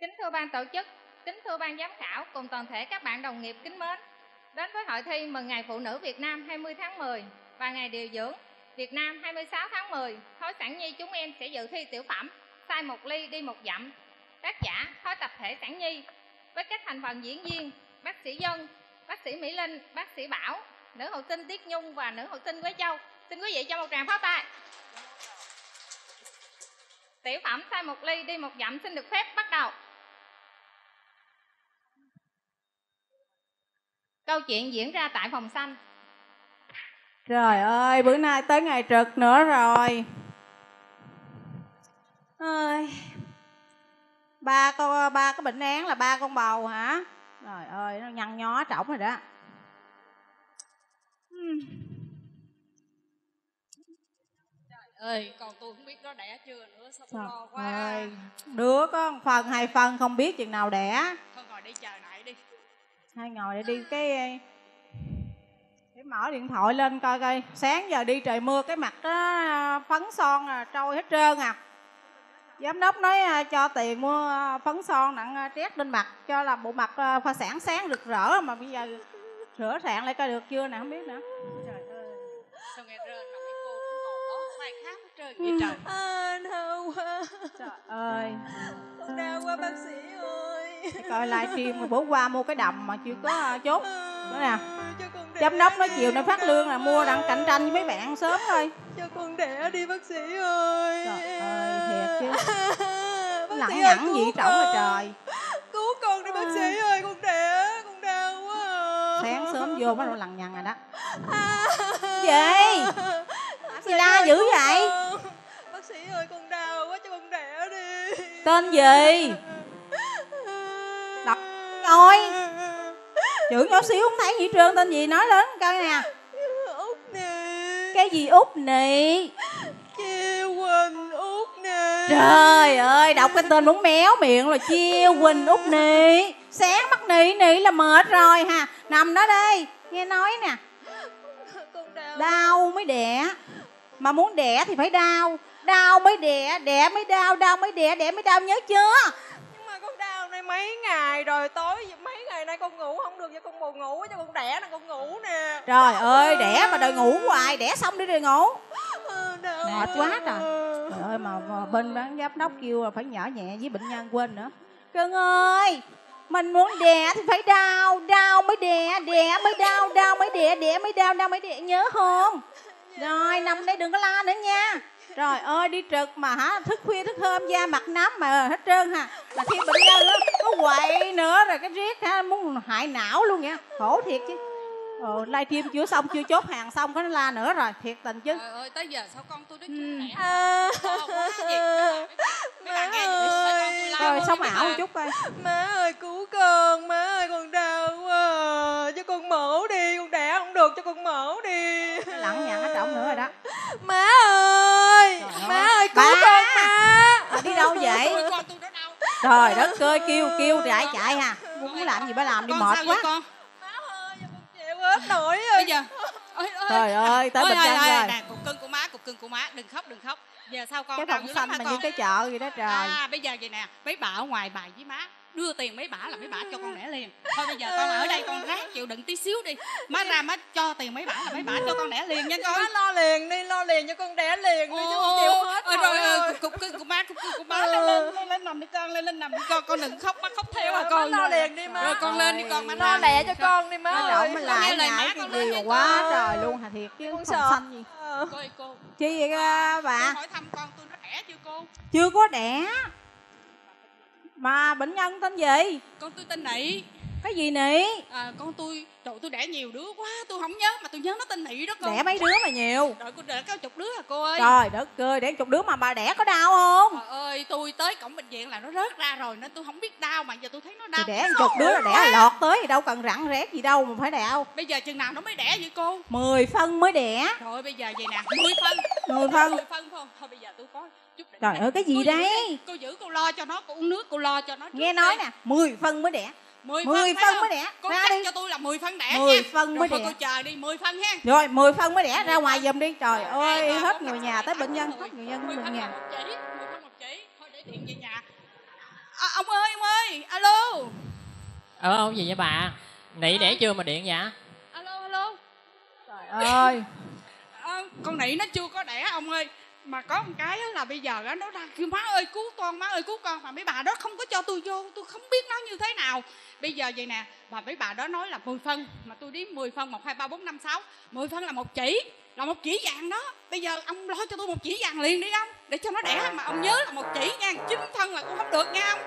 Kính thưa ban tổ chức, kính thưa ban giám khảo cùng toàn thể các bạn đồng nghiệp kính mến. Đến với hội thi mừng Ngày Phụ nữ Việt Nam 20 tháng 10 và Ngày Điều dưỡng Việt Nam 26 tháng 10, Khối sản nhi chúng em sẽ dự thi tiểu phẩm Sai một ly đi một dặm. Tác giả Khối tập thể sản nhi với các thành phần diễn viên bác sĩ Dân, bác sĩ Mỹ Linh, bác sĩ Bảo, nữ hậu sinh Tiết Nhung và nữ hậu sinh Quế Châu. Xin quý vị cho một tràng pháo tay. Tiểu phẩm Sai một ly đi một dặm xin được phép bắt đầu. Câu chuyện diễn ra tại phòng xanh. Trời ơi, bữa nay tới ngày trực nữa rồi. Ơi. Ba con ba cái bệnh án là ba con bầu hả? Trời ơi, nó nhăn nhó trỏng rồi đó. Ừm. ơi còn tôi không biết nó đẻ chưa nữa sao tôi Trời lo quá ơi, đứa có một phần hai phần không biết chừng nào đẻ. thôi ngồi đi chờ nãy đi Hai ngồi để đi cái để mở điện thoại lên coi coi. Sáng giờ đi trời mưa cái mặt đó phấn son à, trôi hết trơn à. Giám đốc nói à, cho tiền mua à, phấn son nặng à, trét lên mặt cho là bộ mặt à, pha sáng sáng rực rỡ mà bây giờ sửa soạn lại coi được chưa nè không biết nữa. Trời ơi. Sao nghe rên mà mấy cô cũng ngồi đó khoai khát hết trơn vậy trời? À, đau quá trời ơi. Đau quá bác sĩ ơi coi livestream bữa qua mua cái đầm mà chưa có chốt. Nữa nè. con đẻ giám đốc nói chiều nay phát lương là mua đặng cạnh tranh với mấy bạn sớm thôi. Cho con đẻ đi bác sĩ ơi. Trời ơi, thiệt chứ. Lẳng nhẳng gì trỏng rồi trời. Cứu con đi bác sĩ ơi Con đẻ Con đau quá à. sáng sớm vô bắt đầu lằng nhằng rồi đó. Gì? Gì la dữ vậy? Bác sĩ ơi con đau quá cho con đẻ đi. Tên gì Ôi chữ nhỏ xíu không thấy gì trơn tên gì nói lớn coi nè. Út nè cái gì út nị? Chia Quỳnh Út nè trời ơi đọc cái tên muốn méo miệng là chiêu quỳnh út nị. Sáng mắt nị nị là mệt rồi ha. Nằm đó đây nghe nói nè. Đau mới đẻ. Mà muốn đẻ thì phải đau. Đau mới đẻ đẻ mới đau đau mới đẻ đẻ mới đau nhớ chưa Nhưng mà con đau nay mấy ngày rồi tối mấy ngày nay con ngủ không được cho con buồn ngủ cho con đẻ nè con ngủ nè. Trời ơi đẻ mà đòi ngủ hoài đẻ xong đi rồi ngủ. Ờ, Mệt quá trời. trời ơi mà, mà bên bán giám đốc kêu là phải nhỏ nhẹ với bệnh nhân quên nữa. Cưng ơi mình muốn đẻ thì phải đau đau mới đẻ đẻ mới đau đau mới đẻ đẻ mới đau đau mới đẻ. Nhớ không? Rồi nằm đây đừng có la nữa nha. Trời ơi đi trực mà hả? Thức khuya thức hôm da mặt nám mà hết trơn ha là khi bệnh nhân quậy nữa rồi cái riết hả muốn hại não luôn nha. Khổ thiệt chứ. Ờ, livestream chưa xong chưa chốt hàng xong có nó la nữa rồi thiệt tình chứ. Trời ơi tới giờ sao con tôi nó Ừ. chưa đẻ À, tôi la rồi sống ảo một chút coi. Má ơi cứu con má ơi con đau quá. Cho con mổ đi con đẻ không được cho con mổ đi. Lẳng nhặng ở trọng nữa rồi đó. Má ơi má ơi. ơi cứu con má bà đi đâu vậy Ôi, con tôi nó đau trời đất ơi kêu kêu chạy chạy ha muốn làm gì bà làm đi con mệt quá. con? Má ơi cho con chịu hết nổi bây rồi giờ ôi, ôi, trời ơi tới ôi, bệnh ơi, nhân ơi, rồi. nè cục cưng của má cục cưng của má đừng khóc đừng khóc. Giờ sao con cái phòng xanh mà như cái chợ vậy đó trời. À bây giờ vậy nè mấy bà ở ngoài bài với má đưa tiền mấy bả là mấy bả cho con đẻ liền. Thôi bây giờ con ở đây con ráng chịu đựng tí xíu đi. Má ra má cho tiền mấy bả là mấy bả cho con đẻ liền nha con. má lo liền đi lo liền cho con đẻ liền đi cho con chịu hết Ôi, nổi rồi, rồi, rồi cục cưng của má cục cưng của má lên lên lên lên nằm đi con lên lên nằm đi con con đừng khóc má khóc theo à Má con lo liền đi má. Rồi con lên đi con má lo lẹ cho con? đi má ơi. nghe lại cái con đi quá trời luôn hà thiệt chứ con sợ. gì. Ờ. cô ơi, cô. Chi vậy bà? hỏi thăm con tôi nó đẻ chưa cô? Chưa có đẻ. Mà bệnh nhân tên gì? Con tôi tên nị cái gì nị? À, con tôi trời tôi đẻ nhiều đứa quá tôi không nhớ mà tôi nhớ nó tên nị đó con. Đẻ mấy đứa mà nhiều? Trời cô đẻ có chục đứa à cô ơi. Trời đất ơi đẻ chục đứa mà bà đẻ có đau không? Trời ơi tôi tới cổng bệnh viện là nó rớt ra rồi nên tôi không biết đau mà giờ tôi thấy nó thì đau đẻ chục đứa là đẻ lọt tới thì đâu cần rặn rét gì đâu mà phải đau. Bây giờ chừng nào nó mới đẻ vậy cô? 10 phân mới đẻ. Trời ơi bây giờ vậy nè 10 phân. 10 phân. 10 phân không? Thôi bây giờ tôi có chút Trời ơi, cái gì Cô giữ đây? đi, cô giữ cô lo cho nó cô uống nước cô lo cho nó nghe nói nè 10 phân mới đẻ 10 10 phân, phân phải không? mới đẻ. cô Ra cắt đi. cho tôi là 10 phân đẻ 10 nha phân mới rồi đẻ. cô chờ đi 10 phân ha. Rồi 10 phân mới đẻ. Ra ngoài giùm đi. Trời ơi hết người nhà tới bệnh nhân hết người mười nhân phân bệnh là nhà. một chỉ 10 phân một chỉ thôi để điện về nhà. À, ông ơi ông ơi alo. Ờ gì vậy bà? Nị đẻ chưa mà điện vậy? Alo alo. Trời ơi. Ờ, con nị nó chưa có đẻ ông ơi mà có một cái là bây giờ á nó ra kêu má ơi cứu con má ơi cứu con. Mà mấy bà đó không có cho tôi vô tôi không biết nó như thế nào. Bây giờ vậy nè mà mấy bà đó nói là 10 phân mà tôi đếm 10 phân một hai ba bốn năm sáu. 10 phân là một chỉ là một chỉ vàng đó. Bây giờ ông lo cho tôi một chỉ vàng liền đi ông để cho nó đẻ mà ông nhớ là một chỉ nha chín phân là cũng không được nha ông.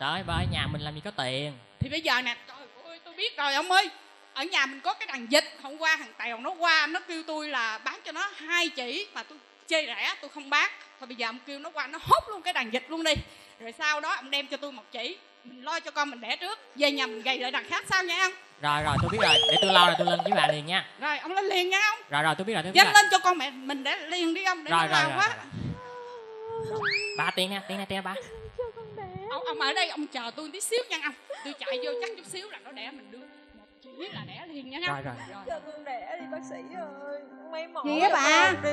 Trời ơi bà ơi nhà mình làm gì có tiền? Thì bây giờ nè trời ơi tôi biết rồi ông ơi. Ở nhà mình có cái đàn vịt hôm qua thằng tèo nó qua nó kêu tôi là bán cho nó hai chỉ mà tôi chê rẻ tôi không bán. Thôi bây giờ ông kêu nó qua nó hốt luôn cái đàn vịt luôn đi. Rồi sau đó ông đem cho tôi một chỉ. Mình lo cho con mình đẻ trước. Về nhà mình gầy lại đàn khác sao nha ông? Rồi rồi tôi biết rồi. Để tôi lo rồi tôi lên với bà liền nha. Rồi ông lên liền nha ông. Rồi rồi tôi biết rồi tôi biết rồi. lên cho con mẹ mình đẻ liền đi ông để rồi nó rồi rồi, quá. rồi. bà tiền nè tiền nè tiền bà ông, ông ở đây ông chờ tôi tí xíu nha ông. Tôi chạy vô chắc chút xíu là nó đẻ mình đưa một chỉ là đẻ liền nha rồi rồi. Cho con đẻ đi bác sĩ ơi. Mấy mổ Gì á bà? đi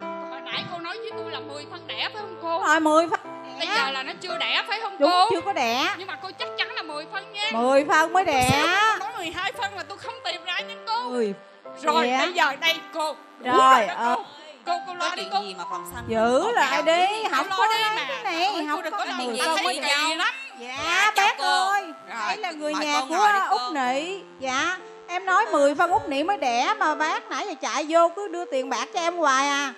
hồi nãy cô nói với tôi là 10 phân đẻ phải không cô? Rồi 10 phân bây giờ là nó chưa đẻ phải không đúng cô? chưa có đẻ. Nhưng mà cô chắc chắn là 10 phân nha. 10 phân mới đẻ. Cô nói 12 phân là tôi không tìm ra nha cô. 10 rồi Dạ. bây giờ đây cô. Rồi, đó, ờ. cô. Cô cô lo đi cô. gì mà còn xanh giữ lại đi không có đi mà. cái này không có làm 10 gì. phân mới kỳ đẻ lắm. Dạ bác ơi Rồi, đây là người nhà của út nị. Dạ em nói 10 phân út nị mới đẻ mà bác nãy giờ chạy vô cứ đưa tiền bạc cho em hoài À,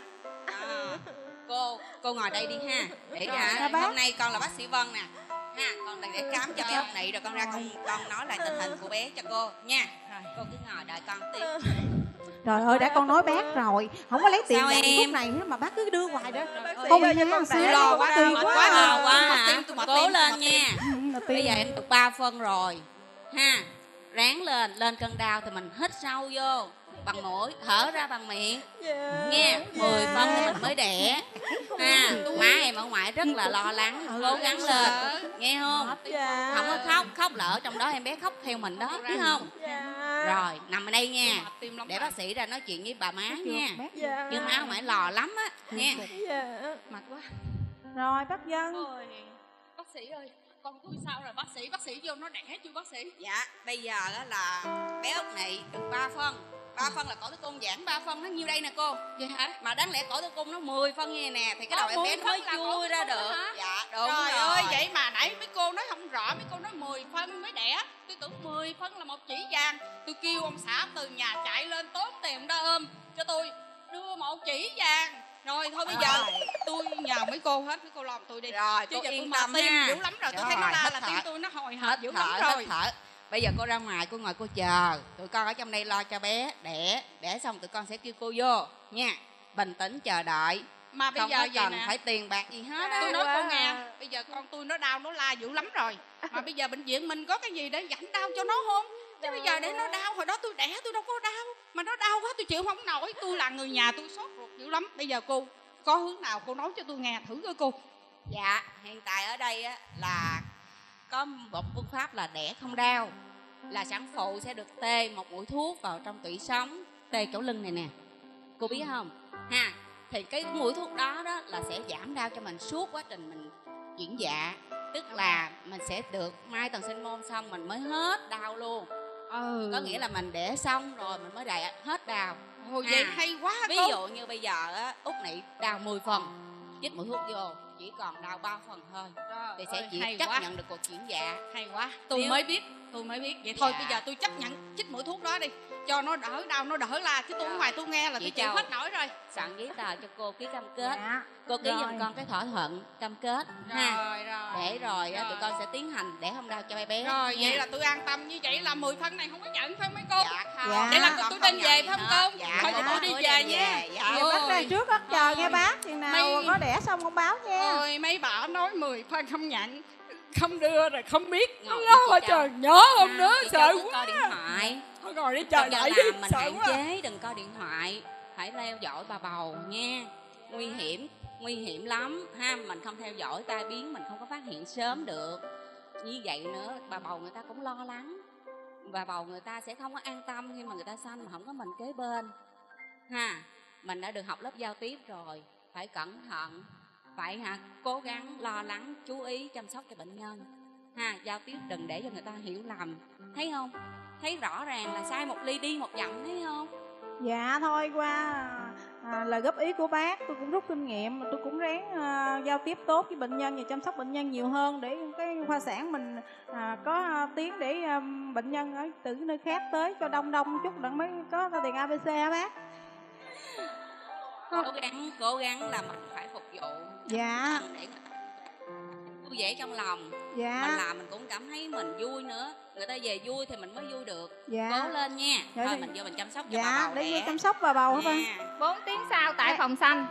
cô ngồi đây đi ha. Để Dạ, à, hôm nay con là bác sĩ Vân nè. Ha con là để khám cho bé út nị rồi con ra con con nói lại tình hình của bé cho cô nha. Cô cứ ngồi đợi con tí trời ơi đã con nói bác rồi. Không có lấy tiền Sao em? phút này mà bác cứ đưa hoài đó con xíu đẻ lo con quá, đau tiền quá quá à. mệt quá cố lên nha. bây giờ em được 3 phân rồi. Ha ráng lên lên cơn đau thì mình hít sâu vô bằng mũi thở ra bằng miệng. Dạ. nghe 10 phân thì mình mới đẻ. Ha má em ở ngoài rất là lo lắng cố gắng lên. Nghe không? Dạ. Không có khóc khóc lỡ trong đó em bé khóc theo mình đó biết không? Dạ. Rồi nằm ở đây nha. Để bác sĩ ra nói chuyện với bà má nha. dạ. chứ má không phải lò lắm á nghe dạ. Mệt quá. Rồi bác dân. Ôi, bác sĩ ơi con tôi sao rồi? Bác sĩ bác sĩ vô nó đẻ chưa bác sĩ. Dạ bây giờ á là bé út nị được 3 phân 3 phân là cổ tử cung giãn 3 phân nó nhiêu đây nè cô? Vậy hả? Mà đáng lẽ cổ tử cung nó 10 phân như nè thì cái đầu Ờ, em bé 10 nó mới chui ra được. hả? dạ đúng Trời rồi. ơi vậy mà nãy mấy cô nói không rõ mấy cô nói 10 phân mới đẻ. Tôi tưởng 10 phân là một chỉ vàng. Tôi kêu ông xã từ nhà chạy lên tốn tiền ra ôm cho tôi đưa một chỉ vàng. Rồi thôi bây giờ tôi nhờ mấy cô hết mấy cô làm tôi đi. Rồi chứ cô giờ tôi yên tâm tim dữ lắm rồi tôi Rồi, thấy nó la là tim tôi nó hồi hộp dữ lắm rồi. hết thở bây giờ cô ra ngoài cô ngồi cô chờ. Tụi con ở trong đây lo cho bé đẻ đẻ xong tụi con sẽ kêu cô vô nha. Bình tĩnh chờ đợi. Mà bây không giờ có cần nè. phải tiền bạc gì hết á. Tôi nói quá cô nghe à. bây giờ con tôi nó đau nó la dữ lắm rồi. Mà bây giờ bệnh viện mình có cái gì để giảm đau cho nó không? Chứ bây giờ để nó đau hồi đó tôi đẻ tôi đâu có đau. Mà nó đau quá tôi chịu không nổi. Tôi là người nhà tôi sốt ruột dữ lắm. Bây giờ cô có hướng nào cô nói cho tôi nghe thử coi cô. Dạ hiện tại ở đây á là có một phương pháp là đẻ không đau là sản phụ sẽ được tê một mũi thuốc vào trong tủy sống tê chỗ lưng này nè. Cô biết không? Ha thì cái mũi thuốc đó đó là sẽ giảm đau cho mình suốt quá trình mình chuyển dạ. Tức là mình sẽ được mai tần sinh môn xong mình mới hết đau luôn. Ừ. Có nghĩa là mình đẻ xong rồi mình mới đẻ hết đau. Ồ, vậy À, hay quá ví cô. dụ như bây giờ á út nị đau 10 phần chích mũi thuốc vô chỉ còn đau 3 phần thôi. Trời thì sẽ ơi, chỉ chấp quá. nhận được cuộc chuyển dạ. Hay quá. Tôi Nếu- mới biết tôi mới biết vậy thôi Dạ. bây giờ tôi chấp nhận chích mũi thuốc đó đi cho nó đỡ đau nó đỡ la chứ tôi ở Rồi. ngoài tôi nghe là Chị tôi chịu hết nổi rồi soạn giấy tờ cho cô ký cam kết dạ cô ký Rồi. giùm con cái thỏa thuận cam kết ha rồi rồi để rồi á, tụi Rồi. con sẽ tiến hành để không đau cho bé bé rồi nha. vậy là tôi an tâm như vậy là 10 phân này không có nhận phải mấy cô dạ không Dạ. Để con tôi đem nhận về phải không hết. cô? dạ Thôi con tôi đi về nha. dạ. Dạ, bác ra trước bác chờ nghe bác chừng nào Mấy- có đẻ xong con báo nha ôi mấy bà nói 10 phân không nhận không đưa rồi không biết. Nó ở chị trời nhớ không nữa Chị sợ quá. coi điện thoại. Thôi ngồi đi giờ đợi đi mình sợ hạn quá. chế đừng coi điện thoại. Phải theo dõi bà bầu nha. Nguy hiểm nguy hiểm lắm. Ha mình không theo dõi tai biến mình không có phát hiện sớm được. Như vậy nữa bà bầu người ta cũng lo lắng. Bà bầu người ta sẽ không có an tâm khi mà người ta sanh mà không có mình kế bên. Ha mình đã được học lớp giao tiếp rồi. Phải cẩn thận phải hả? Cố gắng lo lắng chú ý chăm sóc cho bệnh nhân. Ha giao tiếp đừng để cho người ta hiểu lầm. Thấy không? Thấy rõ ràng là sai một ly đi một dặm thấy không? Dạ thôi qua à, lời góp ý của bác tôi cũng rút kinh nghiệm tôi cũng ráng à, giao tiếp tốt với bệnh nhân và chăm sóc bệnh nhân nhiều hơn để cái khoa sản mình à, có à, tiếng để à, bệnh nhân ở từ nơi khác tới cho đông đông chút đặng mới có tiền abc hả bác? Cố gắng cố gắng là mình phải phục vụ. Dạ. Để vui vẻ trong lòng. Dạ. Mình làm mình cũng cảm thấy mình vui nữa. Người ta về vui thì mình mới vui được. Dạ. Cố lên nha. Dạ, thôi mình vô mình chăm sóc cho dạ bà bầu để vô chăm sóc bà bầu hả ba Nha. 4 tiếng sau tại phòng xanh.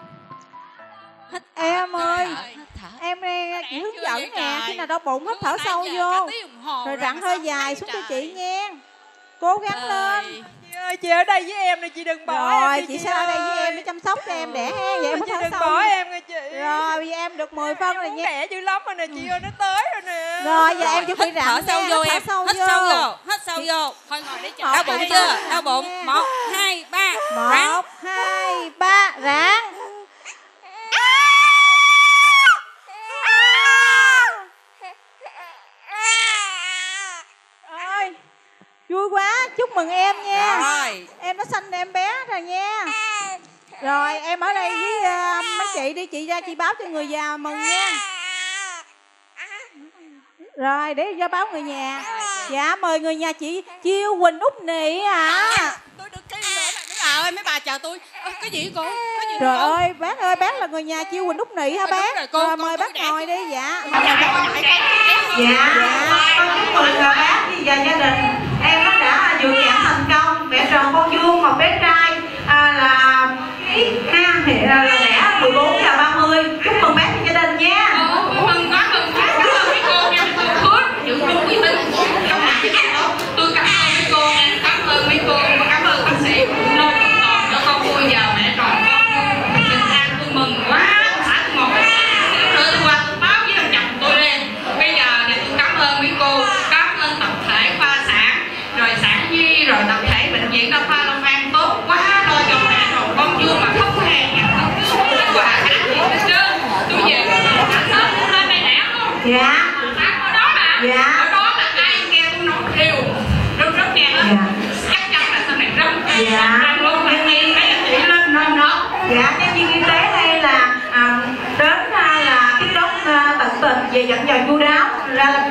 Hít Em ơi. hít thở. Em nghe chị hướng dẫn nè khi nào đau bụng hít thở sâu vô. rồi rặn hơi dài xuống cho chị nghe cố gắng lên Ơi, chị ơi chị ở đây với em này chị đừng bỏ rồi em đi, chị sẽ ở đây với ơi. em để chăm sóc cho em đẻ ha vậy em chị đừng sâu bỏ em nha chị. Rồi bây giờ em được 10 phân em rồi nha. đẻ dữ lắm rồi nè chị ơi nó tới rồi nè. Rồi giờ em chuẩn bị hít thở rặn sâu vô em sâu hít vô. sâu vô hít sâu vô. Thôi ngồi đi chờ Một, đau bụng chưa? Đau bụng. Một hai ba. Một hai ba. Rặn ơi vui quá chúc mừng em nha. Rồi. Em đã sanh em bé rồi nha. Rồi em ở đây với ờ, mấy chị đi. Chị ra chị báo cho người già mừng nha. Rồi để cho báo người nhà. Dạ mời người nhà chị chiêu quỳnh út nị ạ. Tôi được cái rồi này mấy bà ơi mấy bà chờ tôi. Ơ, cái gì cô? Cái gì trời cô? ơi bác ơi bác là người nhà chiêu quỳnh út nị hả Ờ, đúng bác? rồi, cô- Rồi, cô- mời cô bác ngồi đi dạ. Dạ, dạ, dạ con mừng là bác và gia đình. nó dự dạng thành công mẹ tròn con vuông một bé trai à, là ha thì là, là 14 và 30 chúc mừng bé và gia đình nha mừng quá mừng quá cảm ơn mấy cô nha tôi phước giữ đúng uy tín trong ngành cái đó tôi cảm ơn mấy cô nha cảm ơn mấy cô và cảm ơn bác sĩ luôn tròn cho con vui giờ mẹ tròn con bình an tôi mừng quá xã tôi ngồi xíu nữa tôi qua tôi báo với thằng chồng tôi lên bây giờ thì tôi cảm ơn mấy cô cảm ơn tập thể khoa sản rồi sản nhi rồi tập thể bệnh viện đa khoa long an tốt quá lo cho mẹ tròn con chưa mà không hề nhận không cứ không có quà khác gì hết trơn tôi về sáng sớm tôi lên đây đẻ luôn dạ. Sáng ở đó mà Dạ. ở đó là ai nghe tôi nói đều rất rất nghe hết chắc chắn là sau này rất Dạ. rất luôn là nghe mấy anh chị lên nôm đó. Dạ nhân viên y tế đây là à, đến à, là tiếp đón à, tận tình về dẫn dò chu đáo ra là